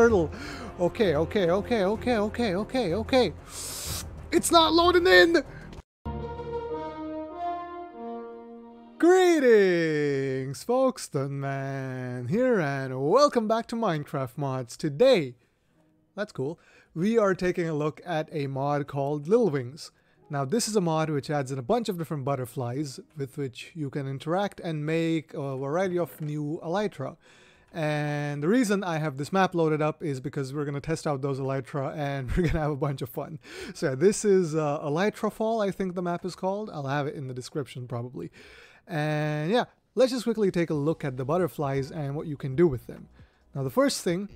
hurdle. Okay, okay, okay, okay, okay, okay, okay. It's not loading in! Greetings, folks, man here, and welcome back to Minecraft Mods. Today, that's cool, we are taking a look at a mod called Lil Wings. Now, this is a mod which adds in a bunch of different butterflies with which you can interact and make a variety of new elytra. And the reason I have this map loaded up is because we're going to test out those Elytra and we're going to have a bunch of fun. So yeah, this is uh, Elytra Fall, I think the map is called. I'll have it in the description probably. And yeah, let's just quickly take a look at the butterflies and what you can do with them. Now the first thing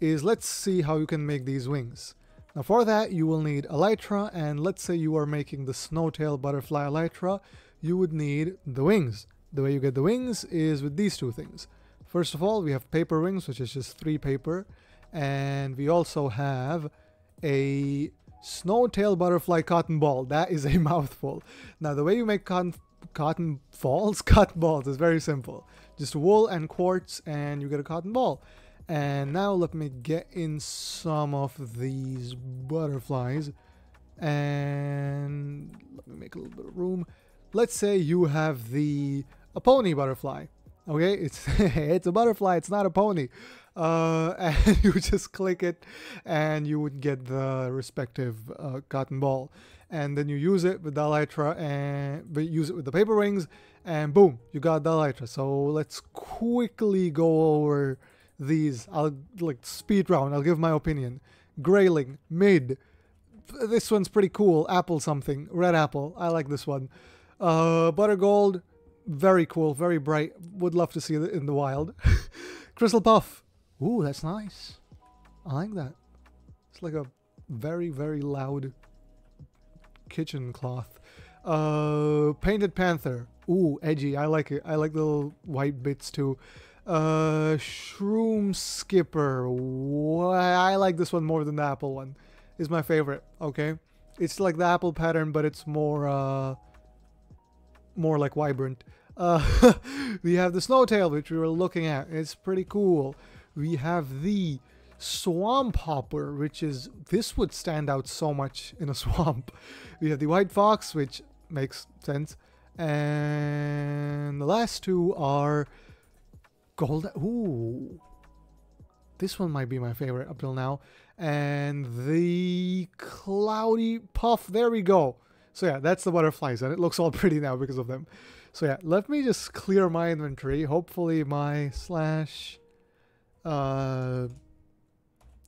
is let's see how you can make these wings. Now for that you will need elytra and let's say you are making the snowtail butterfly elytra, you would need the wings. The way you get the wings is with these two things. First of all, we have paper wings, which is just three paper. And we also have a snowtail butterfly cotton ball. That is a mouthful. Now, the way you make cotton, cotton balls, cotton balls is very simple. Just wool and quartz and you get a cotton ball. And now let me get in some of these butterflies. And let me make a little bit of room. Let's say you have the a pony butterfly. Okay, it's it's a butterfly. It's not a pony. Uh, and you just click it, and you would get the respective uh, cotton ball, and then you use it with the elytra and use it with the paper wings, and boom, you got the elytra. So let's quickly go over these. I'll like speed round. I'll give my opinion. Grayling mid. This one's pretty cool. Apple something. Red apple. I like this one. Uh, butter gold very cool, very bright. Would love to see it in the wild. Crystal Puff. Ooh, that's nice. I like that. It's like a very, very loud kitchen cloth. Uh, Painted Panther. Ooh, edgy. I like it. I like the little white bits too. Uh, Shroom Skipper. I like this one more than the Apple one. Is my favorite. Okay, it's like the Apple pattern, but it's more uh, more like vibrant. Uh, we have the Snowtail, which we were looking at. It's pretty cool. We have the Swamp Hopper, which is, this would stand out so much in a swamp. We have the White Fox, which makes sense. And the last two are Gold, ooh. This one might be my favorite up till now. And the Cloudy Puff, there we go. So yeah, that's the butterflies, and it looks all pretty now because of them. So yeah, let me just clear my inventory. Hopefully my slash uh,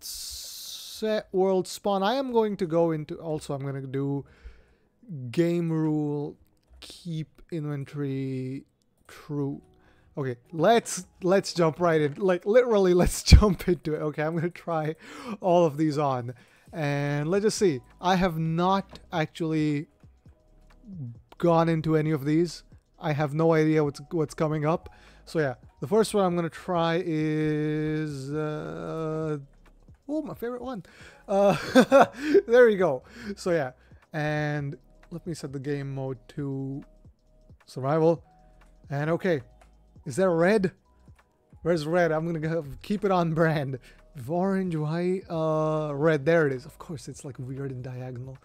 set world spawn. I am going to go into, also I'm going to do game rule keep inventory true. Okay, let's let's jump right in. Like literally, let's jump into it. Okay, I'm gonna try all of these on, and let's just see. I have not actually gone into any of these. I have no idea what's what's coming up. So yeah, the first one I'm gonna try is uh, oh my favorite one. Uh, there you go. So yeah, and let me set the game mode to survival. And okay, is that red? Where's red? I'm gonna go keep it on brand. Orange, white, uh, red. There it is. Of course, it's like weird and diagonal.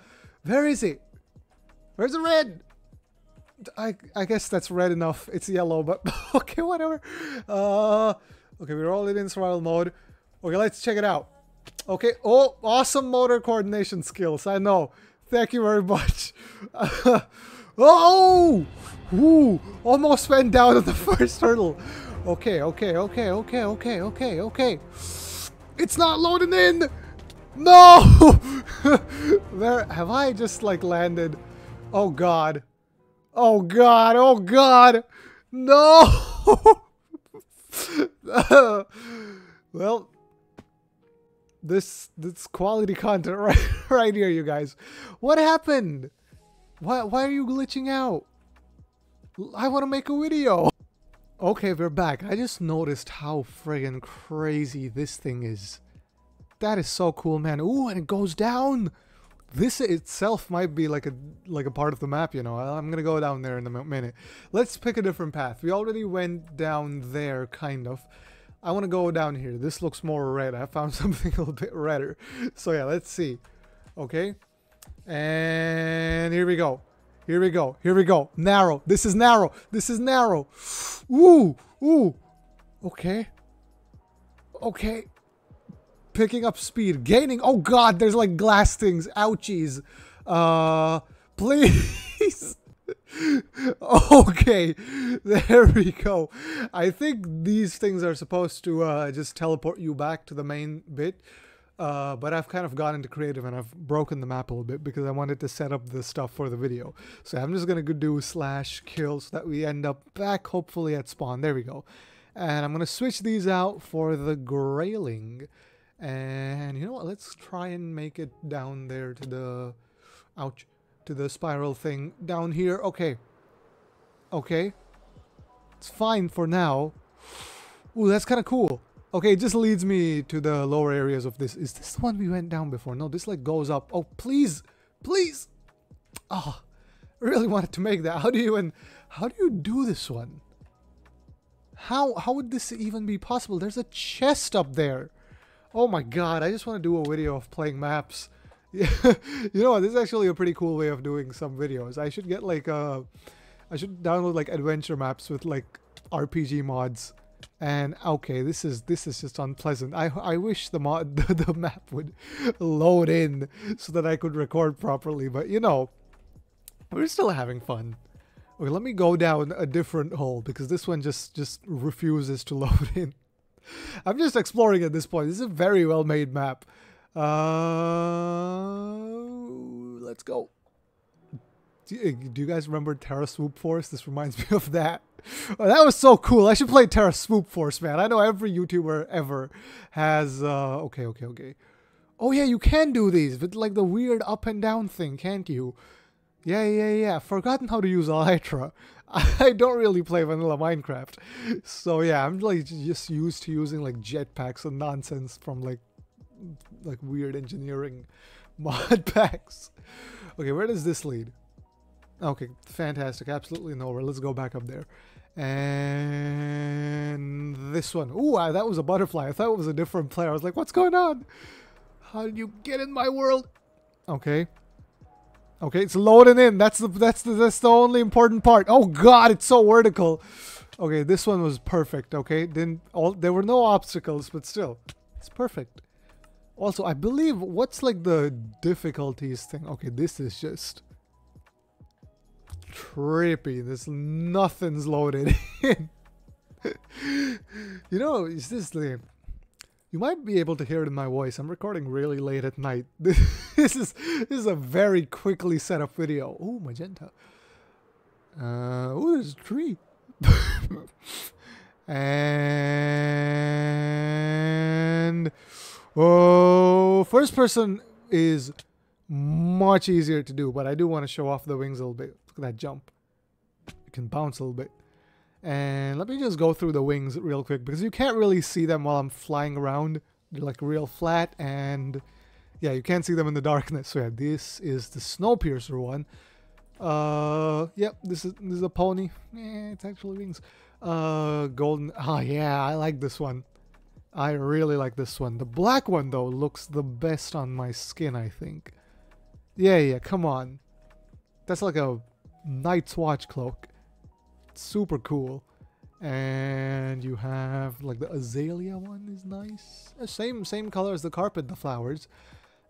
Where is it? Where's the red? I, I guess that's red enough. It's yellow, but okay, whatever. Uh, okay, we're all in survival mode. Okay, let's check it out. Okay, oh, awesome motor coordination skills. I know. Thank you very much. oh! Ooh, almost went down at the first hurdle. Okay, okay, okay, okay, okay, okay, okay. It's not loading in! No! Where have I just like landed? Oh god. Oh god, oh god! No! well, this this quality content right right here, you guys. What happened? Why why are you glitching out? I want to make a video. Okay, we're back. I just noticed how friggin' crazy this thing is. That is so cool, man. Ooh, and it goes down this itself might be like a like a part of the map, you know. I'm gonna go down there in a minute. Let's pick a different path. We already went down there, kind of. I want to go down here. This looks more red. I found something a little bit redder. So yeah, let's see. Okay. And here we go. Here we go. Here we go. Narrow. This is narrow. This is narrow. Ooh. Ooh. Okay. Okay. Picking up speed. Gaining. Oh god, there's like glass things. Ouchies. Uh, please. okay, there we go. I think these things are supposed to uh, just teleport you back to the main bit. Uh, but I've kind of gone into creative and I've broken the map a little bit because I wanted to set up the stuff for the video. So I'm just going to do slash kill so that we end up back hopefully at spawn. There we go. And I'm going to switch these out for the grayling. And you know what? Let's try and make it down there to the... Ouch to the spiral thing down here. Okay. Okay. It's fine for now. Ooh, that's kind of cool. Okay, it just leads me to the lower areas of this. Is this the one we went down before? No, this like goes up. Oh, please. Please. Oh, I really wanted to make that. How do you and how do you do this one? How how would this even be possible? There's a chest up there. Oh my god, I just want to do a video of playing maps you know what? This is actually a pretty cool way of doing some videos. I should get like a... I should download like adventure maps with like RPG mods. And okay, this is this is just unpleasant. I I wish the mod the, the map would load in so that I could record properly. But you know, we're still having fun. Okay, let me go down a different hole because this one just just refuses to load in. I'm just exploring at this point. This is a very well made map. Uh, let's go. Do you, do you, guys remember Terra Swoop Force? This reminds me of that. Oh, that was so cool. I should play Terra Swoop Force, man. I know every YouTuber ever has. Uh, okay, okay, okay. Oh yeah, you can do these with like the weird up and down thing, can't you? Yeah, yeah, yeah. Forgotten how to use Elytra. I don't really play vanilla Minecraft, so yeah, I'm like just used to using like jetpacks and nonsense from like like weird engineering mod packs. Okay, where does this lead? Okay, fantastic. Absolutely nowhere. Let's go back up there. And this one. Ooh, I, that was a butterfly. I thought it was a different player. I was like, what's going on? How did you get in my world? Okay. Okay, it's loading in. That's the that's the that's the only important part. Oh god, it's so vertical. Okay, this one was perfect. Okay, didn't all there were no obstacles, but still, it's perfect. Also, I believe, what's like the difficulties thing? Okay, this is just trippy. There's nothing's loaded in. you know, is this the... You might be able to hear it in my voice. I'm recording really late at night. This is this is a very quickly set up video. Oh, magenta. Uh, oh, there's a tree. and Oh, first person is much easier to do, but I do want to show off the wings a little bit. Look at that jump. You can bounce a little bit. And let me just go through the wings real quick because you can't really see them while I'm flying around. They're like real flat and yeah, you can't see them in the darkness. So yeah, this is the Snowpiercer one. Uh, yep, this is this is a pony. Yeah, it's actually wings. Uh, golden. Oh yeah, I like this one. I really like this one. The black one, though, looks the best on my skin, I think. Yeah, yeah, come on. That's like a Night's Watch cloak. super cool. And you have, like, the azalea one is nice. Uh, same, same color as the carpet, the flowers.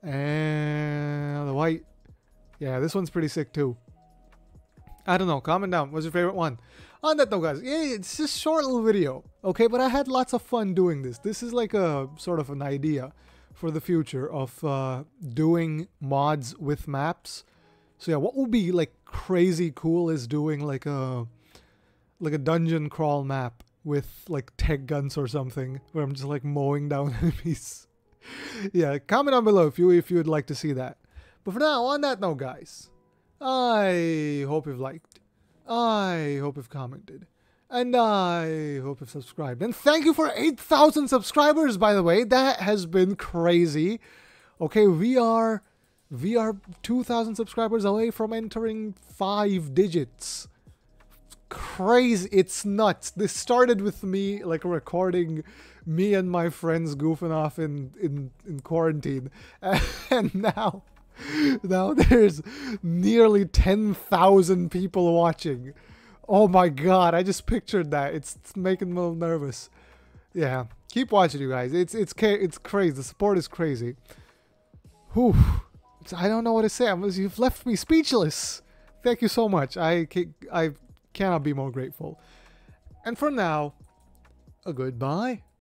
And the white. Yeah, this one's pretty sick, too. I don't know. Comment down. What's your favorite one? On that though, guys, it's just short little video, okay? But I had lots of fun doing this. This is like a sort of an idea for the future of uh, doing mods with maps. So yeah, what would be like crazy cool is doing like a like a dungeon crawl map with like tech guns or something, where I'm just like mowing down enemies. yeah, comment down below if you if you would like to see that. But for now, on that note, guys, I hope you've liked. I hope you've commented. And I hope you've subscribed. And thank you for 8,000 subscribers, by the way. That has been crazy. Okay, we are we are 2,000 subscribers away from entering five digits. Crazy. It's nuts. This started with me like recording me and my friends goofing off in in in quarantine, and now now there's nearly ten thousand people watching. Oh my god! I just pictured that. It's, it's making me a little nervous. Yeah, keep watching, you guys. It's it's it's crazy. The support is crazy. Whew. I don't know what to say. I'm, you've left me speechless. Thank you so much. I I cannot be more grateful. And for now, a goodbye.